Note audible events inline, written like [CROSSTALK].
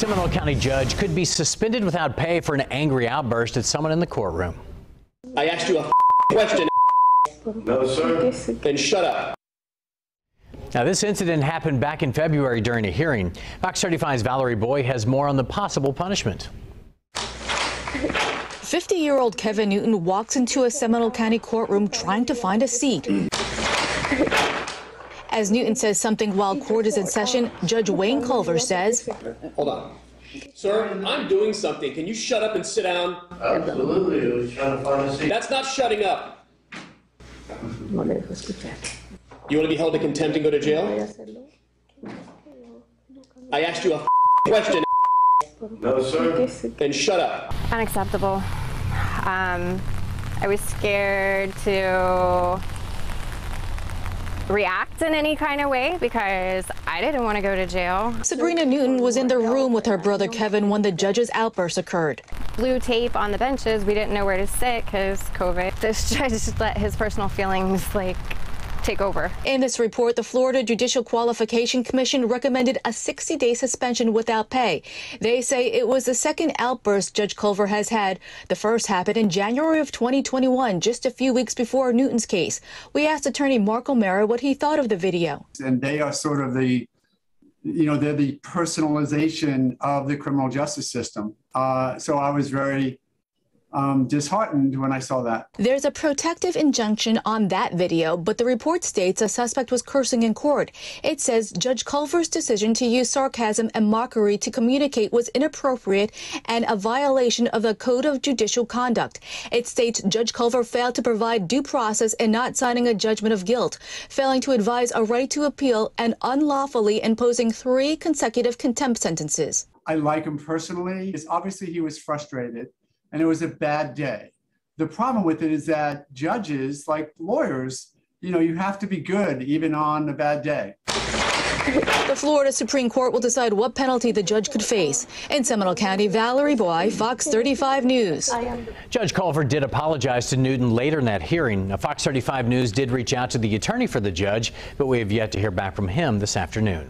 Seminole County judge could be suspended without pay for an angry outburst at someone in the courtroom. I asked you a question. No, sir. Then shut up. Now, this incident happened back in February during a hearing. Fox 35's Valerie Boey has more on the possible punishment. 50 year old Kevin Newton walks into a Seminole County courtroom trying to find a seat. As Newton says something while court is in session, Judge Wayne Culver says, Hold on. Sir, I'm doing something. Can you shut up and sit down? Absolutely, I was trying to find a seat. That's not shutting up. No le dejo escuchar. You want to be held to contempt and go to jail? Voy a hacerlo. I asked you a question. No, sir. Then shut up. unacceptable. Um, I was scared to react in any kind of way because I didn't want to go to jail. Sabrina Newton was in the room with her brother Kevin when the judge's outburst occurred. Blue tape on the benches. We didn't know where to sit because COVID. This [LAUGHS] judge just let his personal feelings like take over. In this report, the Florida Judicial Qualification Commission recommended a 60 day suspension without pay. They say it was the second outburst Judge Culver has had. The first happened in January of 2021, just a few weeks before Newton's case. We asked attorney Mark O'Mara what he thought of the video. and they are sort of the you know they're the personalization of the criminal justice system uh, so i was very um, disheartened when i saw that There's a protective injunction on that video, but the report states a suspect was cursing in court. It says Judge Culver's decision to use sarcasm and mockery to communicate was inappropriate and a violation of the Code of Judicial Conduct. It states Judge Culver failed to provide due process in not signing a judgment of guilt, failing to advise a right to appeal, and unlawfully imposing three consecutive contempt sentences. i like him personally it's obviously he was frustrated and it was a bad day the problem with it is that judges like lawyers you know you have to be good even on a bad day The Florida Supreme Court will decide what penalty the judge could face. In Seminole County, Valerie Boey, Fox 35 News. Judge Culver did apologize to Newton later in that hearing. Now, Fox 35 News did reach out to the attorney for the judge, but we have yet to hear back from him this afternoon.